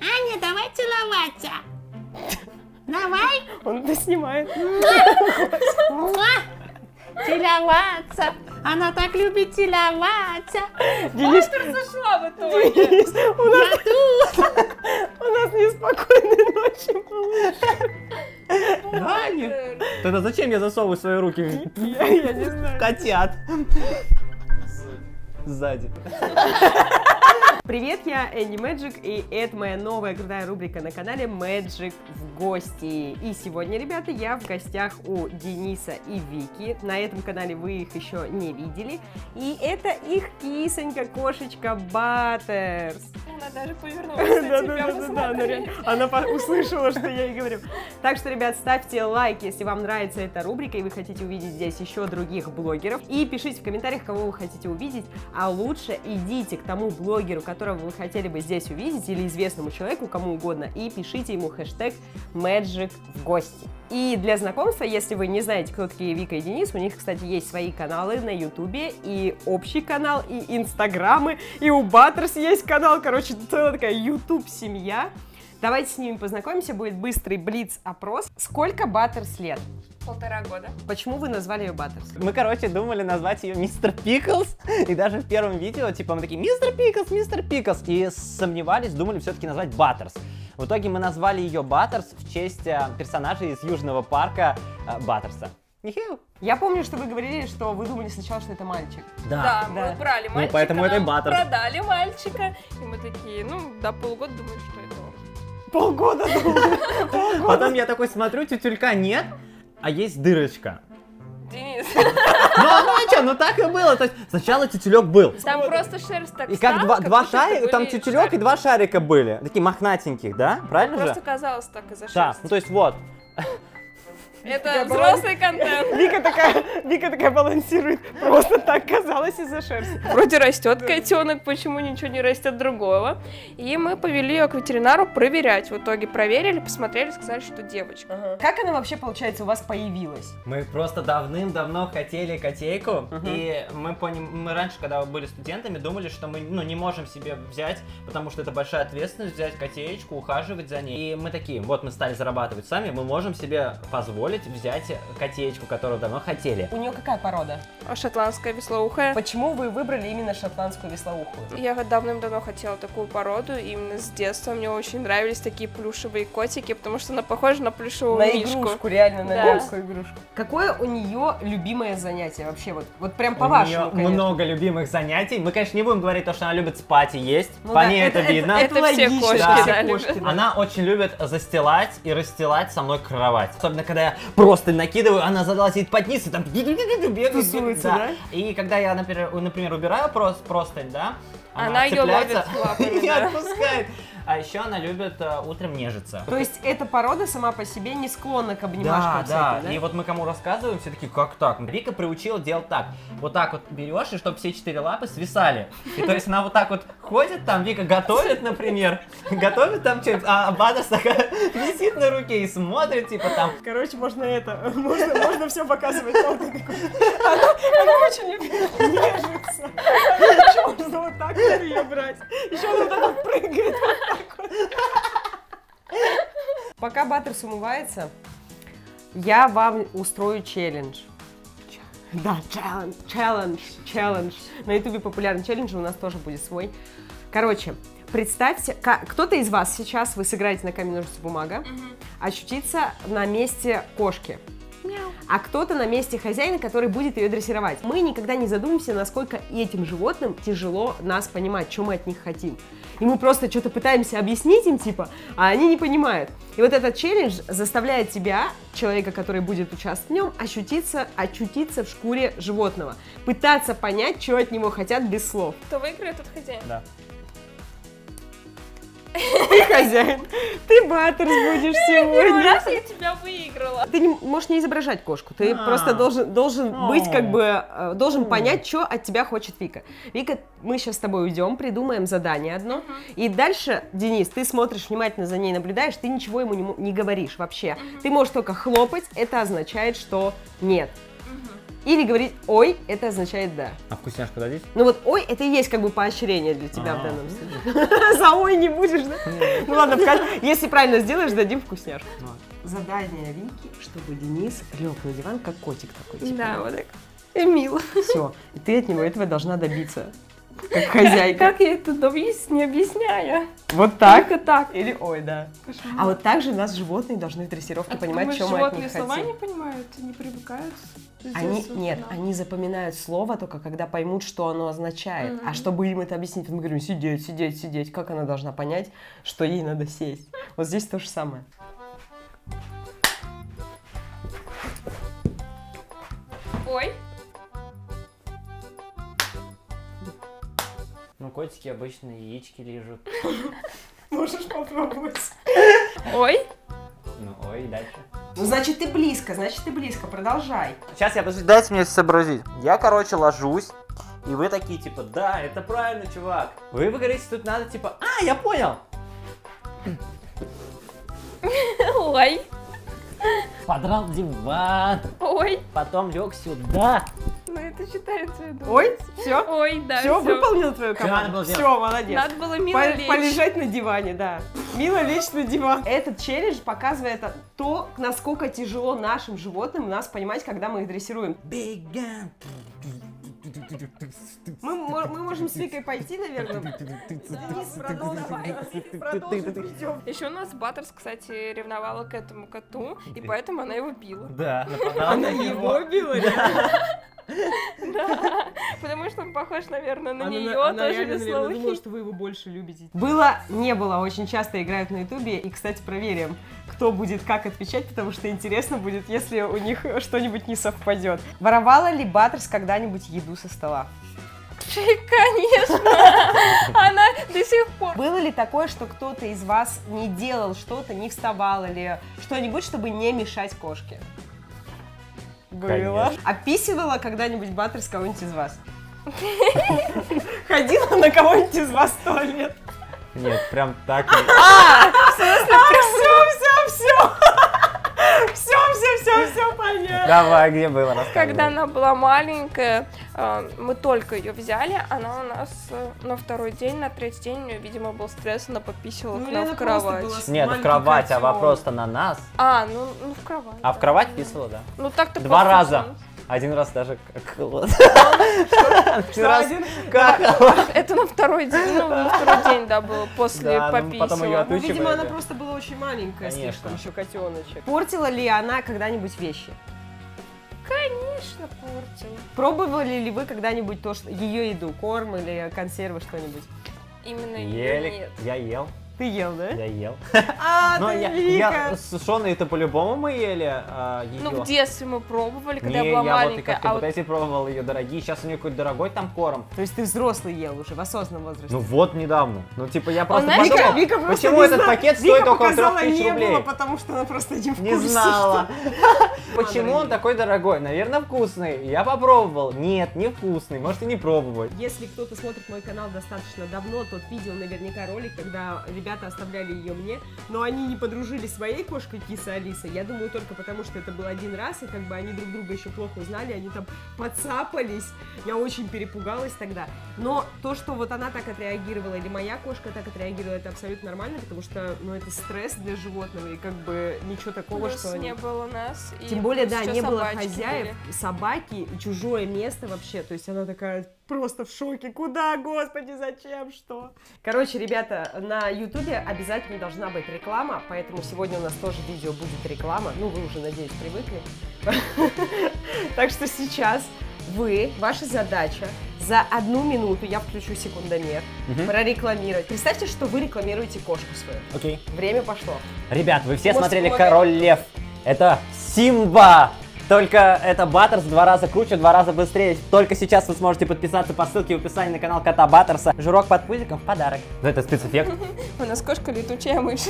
Аня, давай целоваться. Давай. Он это снимает. Целоваться. Она так любит целоваться. Денис, Зашла в итоге. Денис, у нас, у нас неспокойной ночи малыш. Аня. Тогда зачем я засовываю свои руки в Я, я не знаю. котят? Сзади. Привет, я Энни Мэджик, и это моя новая крутая рубрика на канале Мэджик в гости. И сегодня, ребята, я в гостях у Дениса и Вики. На этом канале вы их еще не видели. И это их кисонька, кошечка Баттерс. Она даже повернулась на Да, тебя, да, да, да, да, она посмотри. реально- Она услышала, что я ей говорю. Так что, ребят, ставьте лайк, если вам нравится эта рубрика, и вы хотите увидеть здесь еще других блогеров. И пишите в комментариях, кого вы хотите увидеть. А лучше идите к тому блогеру, которого вы хотели бы здесь увидеть, или известному человеку, кому угодно, и пишите ему хэштег Magic в гости. И для знакомства, если вы не знаете, кто такие Вика и Денис, у них, кстати, есть свои каналы на Ютубе, и общий канал, и Инстаграмы, и у Баттерс есть канал, короче, целая такая Ютуб-семья. Давайте с ними познакомимся, будет быстрый блиц-опрос. Сколько Баттерс лет? Полтора года. Почему вы назвали ее Баттерс? Мы, короче, думали назвать ее Мистер Пиклс. И даже в первом видео, типа, мы такие, Мистер Пиклс, Мистер Пиклс. И сомневались, думали все-таки назвать Баттерс. В итоге мы назвали ее Баттерс в честь э, персонажа из Южного парка э, Баттерса. Я помню, что вы говорили, что вы думали сначала, что это мальчик. Да, да. мы брали Ну, мальчика, поэтому это Баттерс. продали мальчика. И мы такие, ну, до полгода думали, что это он. Полгода. Полгода. Потом я такой смотрю, тютюлька нет, а есть дырочка. Денис, Ну, ну а что, ну так и было. То есть сначала тютюлек был. там просто шерсть так И как два, два шарика, там были тютюлек и два шарика были. Такие мохнатеньких, да? Правильно Просто же? казалось так из-за Да, шерсти. ну то есть вот. Это взрослый контент. Вика такая, Вика такая балансирует. Просто так казалось из-за шерсти. Вроде растет котенок, почему ничего не растет другого. И мы повели ее к ветеринару проверять. В итоге проверили, посмотрели, сказали, что девочка. Как она вообще, получается, у вас появилась? Мы просто давным-давно хотели котейку, и мы поним... мы раньше, когда были студентами, думали, что мы ну, не можем себе взять, потому что это большая ответственность взять котеечку, ухаживать за ней. И мы такие, вот мы стали зарабатывать сами, мы можем себе позволить взять котеечку, которую давно хотели. У нее какая порода? А Шотландская веслоухая. Почему вы выбрали именно шотландскую веслоухую? Я давным-давно хотела такую породу, и именно с детства мне очень нравились такие плюшевые котики, потому что она похожа на плюшевого На мишку. игрушку, реально, на Да. мягкую игрушку. Какое у нее любимое занятие вообще? Вот, вот прям У по-вашему, неё конечно. много любимых занятий. Мы, конечно, не будем говорить то, что она любит спать и есть. Ну По да, ней это, видно. это все логично, кошки, все да, кошки, любят. да. Она очень любит застилать и расстилать со мной кровать. Особенно, когда я просто накидываю, она залазит под низ и там бегает, бегает. Тусуется, да? И когда я, например, например убираю прос- простынь, да, Она её цепляется ловит лапами, да. отпускает. А еще она любит э, утром нежиться. То есть эта порода сама по себе не склонна к Да, обнимашкам да, всяким, да? И вот мы кому рассказываем, все таки как так? Вика приучила делать так. Вот так вот берешь, и чтобы все четыре лапы свисали. И то есть она вот так вот ходит там, Вика готовит, например, готовит там что-нибудь, а Бадас такая висит на руке и смотрит, типа там, Короче, можно это, можно, можно все показывать. Она, она очень любит нежиться. Можно вот так вот ее брать. Еще она вот так вот прыгает. Вот так вот. Пока Баттерс умывается, я вам устрою челлендж. Да, челлендж, челлендж, челлендж. На ютубе популярный челлендж, у нас тоже будет свой. Короче, представьте, кто-то из вас сейчас, вы сыграете на камень, ножницы, бумага, ощутится на месте кошки. А кто-то на месте хозяина, который будет ее дрессировать. Мы никогда не задумаемся, насколько этим животным тяжело нас понимать, что мы от них хотим. И мы просто что-то пытаемся объяснить им, типа, а они не понимают. И вот этот челлендж заставляет тебя, человека, который будет участвовать в нем, ощутиться, очутиться в шкуре животного. Пытаться понять, что от него хотят без слов. Кто выиграет, тот хозяин. да. Ты хозяин, ты Баттерс будешь Первый сегодня. раз я тебя выиграла. Ты не, можешь не изображать кошку, ты А. просто должен, должен быть как бы, э, должен понять, что от тебя хочет Вика. Вика, мы сейчас с тобой уйдем, придумаем задание одно, и дальше, Денис, ты смотришь внимательно за ней, наблюдаешь, ты ничего ему не, не говоришь вообще. Ты можешь только хлопать, это означает, что нет. Или говорить «ой» — это означает «да». А вкусняшку дадите? Ну вот «ой» — это и есть как бы поощрение для тебя в А. данном случае. За «ой» не будешь, да? Ну ладно, в если правильно сделаешь, дадим вкусняшку. Задание Вики, чтобы Денис лег на диван, как котик такой. Да, вот так. И мило. Все, и ты от него этого должна добиться, как хозяйка. Как я это добьюсь, не объясняя. Вот так? Только так. Или ой, да. А вот так же нас животные должны в дрессировке А понимать, что мы от животные них слова хотим. не понимают, не привыкают? Они, детства? нет, Да. они запоминают слово только когда поймут, что оно означает. А Мгм. чтобы им это объяснить, мы говорим сидеть, сидеть, сидеть. Как она должна понять, что ей надо сесть? Вот здесь то же самое. Ой, Ну, котики обычно яички лежат. Можешь попробовать. ой. Ну, ой, дальше. Ну, значит, ты близко, значит, ты близко. Продолжай. Сейчас я, подожди, дайте мне сообразить. Я, короче, ложусь, и вы такие, типа, да, это правильно, чувак. Вы, вы говорите, тут надо, типа, а, я понял. Ой, Подрал диван, ой. потом лег сюда. Ну это считается, я думаю. Ой, все? Ой, да, все, выполнил твою Всё, надо было команду. Все, молодец. Надо было мило По- лечь. Полежать на диване, да. Мило лечь на диван. Этот челлендж показывает то, насколько тяжело нашим животным нас понимать, когда мы их дрессируем. Беган. Мы, мы можем с Викой пойти, наверное. Еще у нас Баттерс, кстати, ревновала к этому коту, и поэтому она его била. Да, Она на его била? Да, потому что он похож, наверное, на нее, тоже реально, наверное, думала, что вы его больше любите. Было, не было, очень часто играют на ютубе. И, кстати, проверим, кто будет как отвечать, потому что интересно будет, если у них что-нибудь не совпадет. Воровала ли Баттерс когда-нибудь еду со стола? Конечно! Она до сих пор. Было ли такое, что кто-то из вас не делал что-то, не вставал или что-нибудь, чтобы не мешать кошке? Было. Конечно. Описывала когда-нибудь Баттерс кого-нибудь из вас? Ходила на кого-нибудь из вас в туалет? Нет, прям так. Все, все, все. Все, все, все, все понятно. Давай, где было? Рассказывай. Когда она была маленькая, мы только ее взяли, она у нас э, на второй день, на третий день, у нее, видимо, был стресс, она пописала Ну, к нам в кровать. Нет, в кровать, а котём. вопрос-то на нас. А, ну, ну в кровать. А в да. кровать писала, да? Ну так-то Два раза. Один раз даже как вот. Что, раз один? Как? Это на второй день, ну, на второй день, да, было, после Да, ну, пописала. Ну, видимо, она просто была очень маленькая, слишком еще котеночек. Портила ли она когда-нибудь вещи? Конечно, портила. Пробовали ли вы когда-нибудь то, что ее еду, корм или консервы, что-нибудь? Именно Ели. нет. Я ел. Ты ел, да? Я ел. А, Но ты я, Вика. я сушеные это по-любому мы ели а, ее. Ну, в детстве мы пробовали, когда Не, я была я вот и маленькая, как-то а вот вот эти пробовал ее дорогие. Сейчас у нее какой-то дорогой там корм. То есть ты взрослый ел уже, в осознанном возрасте? Ну вот недавно. Ну типа я просто знаешь, Вика, подумал, Вика просто почему этот зна- пакет Вика стоит около показала 3000 не рублей? было, потому что она просто не в Не знала. Почему он такой дорогой? Наверное, вкусный. Я попробовал. Нет, не вкусный. Можете не пробовать. Если кто-то смотрит мой канал достаточно давно, тот видел наверняка ролик, когда ребята оставляли ее мне, но они не подружились с своей кошкой киса Алиса. Я думаю, только потому, что это был один раз, и как бы они друг друга еще плохо узнали, они там подцапались. Я очень перепугалась тогда. Но то, что вот она так отреагировала, или моя кошка так отреагировала, это абсолютно нормально, потому что, ну, это стресс для животного, и как бы ничего такого, плюс что не было нас. и Тем более, да, не было хозяев, были. собаки, чужое место вообще. То есть она такая просто в шоке. Куда, господи, зачем, что? Короче, ребята, на ютубе обязательно должна быть реклама, поэтому сегодня у нас тоже видео будет реклама. Ну, вы уже, надеюсь, привыкли. Так что сейчас вы, ваша задача за одну минуту, я включу секундомер, прорекламировать. Представьте, что вы рекламируете кошку свою. Окей. Время пошло. Ребят, вы все Может, смотрели. Король Лев. Это Симба! Только это Баттерс в два раза круче, в два раза быстрее. Только сейчас вы сможете подписаться по ссылке в описании на канал Кота Баттерса. Жирок под пузиком в подарок. Ну, это спецэффект. У нас кошка летучая мышь.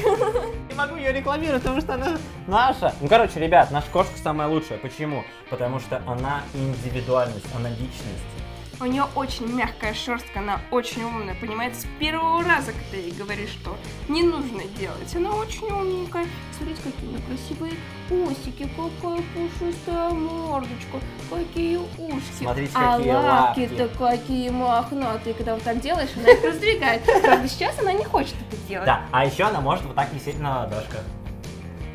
Не могу ее рекламировать, потому что она наша. Ну, короче, ребят, наша кошка самая лучшая. Почему? Потому что она индивидуальность, она личность. У нее очень мягкая шерстка, она очень умная, понимает с первого раза, когда ей говоришь, что не нужно делать. Она очень умненькая. Смотрите, какие у нее красивые усики, какая пушистая мордочка, какие ушки. Смотрите, а какие лапки-то лапки. какие мохнатые. Когда вот так делаешь, она их раздвигает. Правда, сейчас она не хочет это делать. Да, а еще она может вот так висеть на ладошках.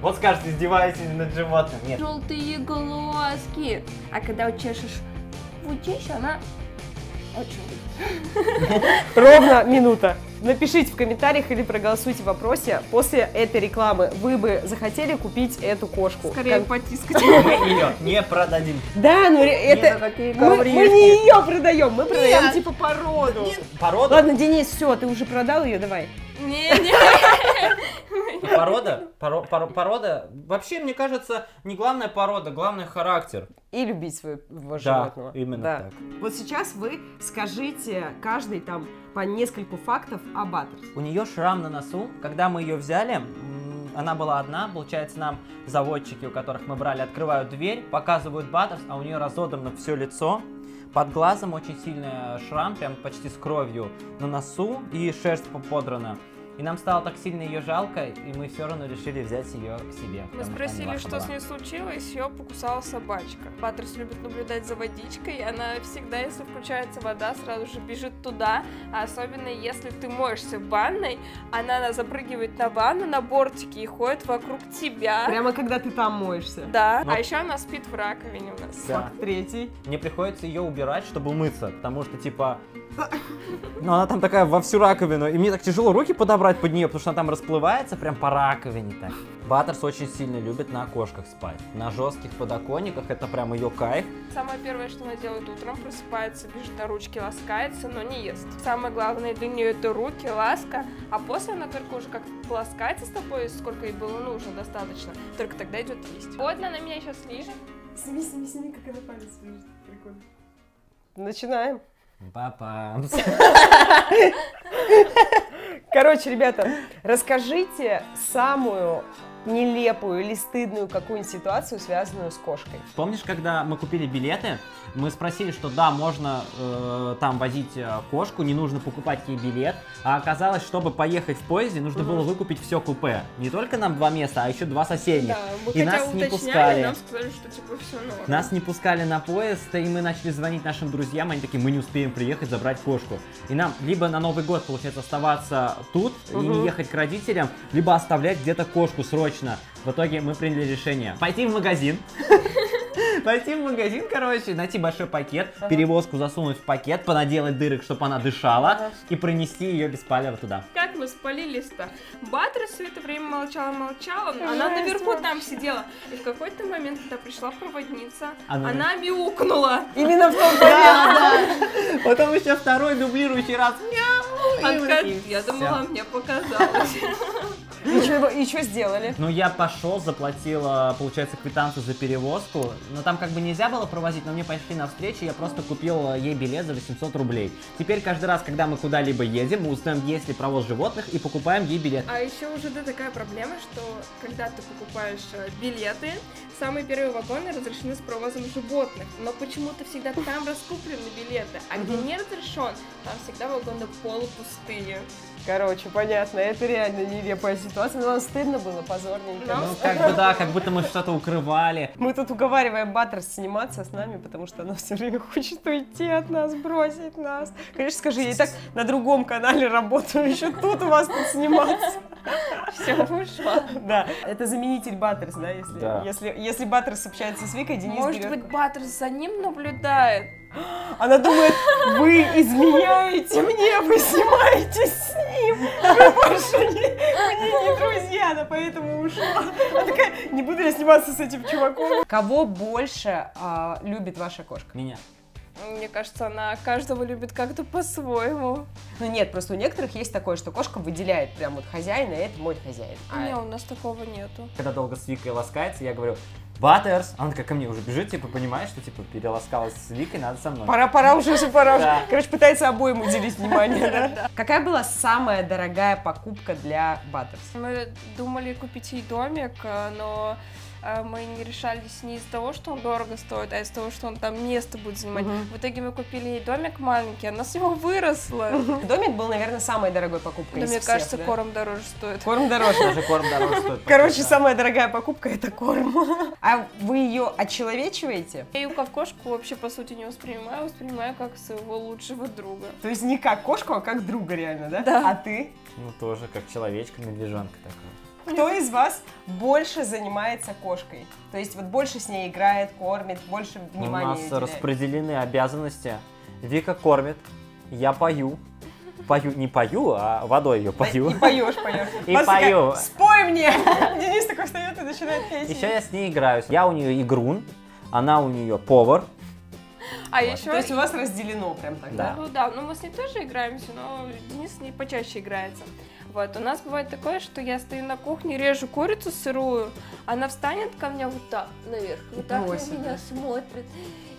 Вот скажете, издеваетесь над животным. Нет. Желтые глазки. А когда вот чешешь вот она. Ровно минута. Напишите в комментариях или проголосуйте в вопросе. После этой рекламы вы бы захотели купить эту кошку? Скорее Кон- потискать. Мы ее не продадим. Да, ну Не это... Мы, мы не ее продаем, мы продаем Нет. типа породу. Порода, Ладно, Денис, все, ты уже продал ее, давай. Не-не. порода, поро- поро- порода. Вообще, мне кажется, не главная порода, главный характер. И любить своего Да, животного. именно Да. так. Вот сейчас вы скажите каждый там по нескольку фактов о Баттерс. У нее шрам на носу. Когда мы ее взяли, она была одна. Получается, нам заводчики, у которых мы брали, открывают дверь, показывают Баттерс, а у нее разодрано все лицо. Под глазом очень сильный шрам, прям почти с кровью на носу, и шерсть подрана. И нам стало так сильно ее жалко, и мы все равно решили взять ее к себе. Мы что спросили, что была. с ней случилось, ее покусала собачка. Патрис любит наблюдать за водичкой, и она всегда, если включается вода, сразу же бежит туда, а особенно если ты моешься в ванной, она запрыгивает на ванну на бортике и ходит вокруг тебя. Прямо когда ты там моешься. Да, Но- а еще она спит в раковине у нас. Да. Факт третий. Мне приходится ее убирать, чтобы умыться, потому что, типа, ну, она там такая во всю раковину, и мне так тяжело руки подобрать под нее, потому что она там расплывается прям по раковине так. Баттерс очень сильно любит на окошках спать. На жестких подоконниках это прям ее кайф. Самое первое, что она делает утром, просыпается, бежит на ручки, ласкается, но не ест. Самое главное для нее это руки, ласка, а после она только уже как ласкается с тобой, сколько ей было нужно, достаточно, только тогда идет есть. Вот она меня сейчас лижет. Сними, сними, сними, как она палец лежит. Прикольно. Начинаем. Папа. Короче, ребята, расскажите самую нелепую или стыдную какую-нибудь ситуацию, связанную с кошкой. Помнишь, когда мы купили билеты, мы спросили, что да, можно э, там возить э, кошку, не нужно покупать ей билет, а оказалось, чтобы поехать в поезде, нужно было выкупить все купе. Не только нам два места, а еще два соседних. мы И нас не уточняли, пускали. нам сказали, что типа все норм. Нас не пускали на поезд, и мы начали звонить нашим друзьям, они такие, мы не успеем приехать забрать кошку. И нам либо на Новый год, получается, оставаться тут и не ехать к родителям, либо оставлять где-то кошку срочно. В итоге мы приняли решение пойти в магазин, Пойти в магазин, короче, найти большой пакет, перевозку засунуть в пакет, понаделать дырок, чтобы она дышала, и пронести ее без палева туда. Как мы спалились-то? Батра все это время молчала-молчала, она Жесть, наверху вообще. там сидела. И в какой-то момент, когда пришла проводница, Она- она, мяукнула. Именно в том момент. Потом еще второй дублирующий раз. И я думала, мне показалось. И что, и что сделали? Ну, я пошел, заплатил, а, получается, квитанцию за перевозку. Но там как бы нельзя было провозить, но мне пошли навстречу, я просто купил а, ей билет за 800 рублей. Теперь каждый раз, когда мы куда-либо едем, мы узнаем, есть ли провоз животных, и покупаем ей билет. А еще уже да, такая проблема, что когда ты покупаешь э, билеты, самые первые вагоны разрешены с провозом животных, но почему-то всегда там раскуплены билеты, а где не разрешен, там всегда вагоны полупустые. Короче, понятно, это реально нелепая ситуация, но нам стыдно было, позорненько. Нам Ну, как бы да, как будто мы что-то укрывали. Мы тут уговариваем Баттерс сниматься с нами, потому что она все время хочет уйти от нас, бросить нас. Конечно, скажи, я и так на другом канале работаю, еще тут у вас тут сниматься. Все, ушла. Да, это заменитель Баттерс, да, если, Да. если, если Баттерс общается с Викой, Денис Может берет- быть, Баттерс за ним наблюдает? Она думает, вы изменяете мне, вы снимаетесь с ним, вы больше не, мне не друзья, она поэтому ушла. Она такая, не буду я сниматься с этим чуваком. Кого больше а, любит ваша кошка? Меня. Мне кажется, она каждого любит как-то по-своему. Ну нет, просто у некоторых есть такое, что кошка выделяет прям вот хозяина, и это мой хозяин. А Не, у нас такого нету. Когда долго с Викой ласкается, я говорю, Баттерс. Она такая ко мне уже бежит, типа, понимаешь, что, типа, переласкалась с Викой, надо со мной. Пора, пора уже, уже пора уже. Да. Короче, пытается обоим уделить внимание, да? Какая была самая дорогая покупка для Баттерс? Мы думали купить ей домик, э, но мы не решались не из-за того, что он дорого стоит, а из-за того, что он там место будет занимать. Мгм. В итоге мы купили ей домик маленький, она с него выросла. Домик был, наверное, самой дорогой покупкой Да, из мне всех, кажется, да? корм дороже стоит. Корм дороже. Даже корм дороже стоит. Короче, самая дорогая покупка это корм. А вы ее очеловечиваете? Я ее как кошку вообще, по сути, не воспринимаю, воспринимаю как своего лучшего друга. То есть не как кошку, а как друга реально, да? Да. А ты? Ну, тоже как человечка, медвежонка такая. Кто из вас больше занимается кошкой? То есть вот больше с ней играет, кормит, больше У внимания нас ей уделяет? распределены обязанности. Вика кормит, я пою. Пою, не пою, а водой ее пою. И поешь, поешь. И пою. Спой мне! Денис такой встает и начинает петь. Еще я с ней играю. Я у нее игрун, она у нее повар. А Вот. еще... То есть у вас разделено прям так, да? Да. Ну да, ну мы с ней тоже играемся, но Денис с ней почаще играется. Вот, у нас бывает такое, что я стою на кухне, режу курицу сырую, она встанет ко мне вот так наверх, вот так на просит, меня да? смотрит.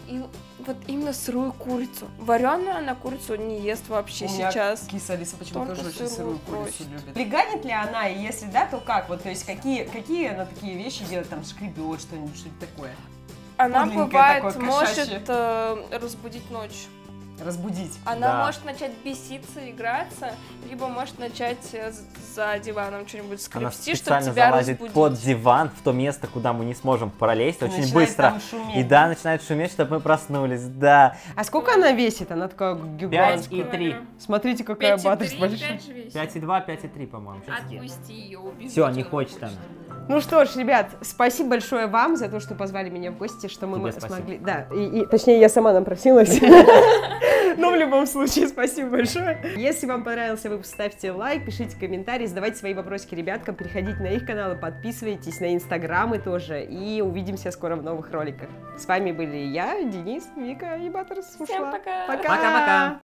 И вот именно сырую курицу. Вареную она курицу не ест вообще У меня сейчас. киса Алиса почему-то тоже очень сырую сырую курицу просит. любит. Леганит ли она, и если да, то как? Вот, то есть какие, какие она такие вещи делает, там, шкребет что-нибудь, что-то такое? Она бывает такое, может э, разбудить ночь. Разбудить. Она Да. может начать беситься, играться, либо может начать э, за диваном что-нибудь Она скрепсти, чтобы специально тебя залазит разбудить. под диван, в то место, куда мы не сможем пролезть, И очень быстро. там шуметь. И да, начинает шуметь, чтобы мы проснулись, да. А сколько она весит? Она такая Пять гигантская. и три. Смотрите, какая Пять и батарс три, большая. 5,2, 5,3, по-моему. Отпусти ее, убей. Все, не хочет она. Ну что ж, ребят, спасибо большое вам за то, что позвали меня в гости, что мы Тебе м- спасибо. смогли... Да, и, и- точнее, я сама напросилась. Но в любом случае, спасибо большое. Если вам понравился выпуск, ставьте лайк, пишите комментарии, задавайте свои вопросики ребяткам, переходите на их каналы, подписывайтесь на инстаграмы тоже, и увидимся скоро в новых роликах. С вами были я, Денис, Вика и Баттерс. Всем. Пока. Пока-пока.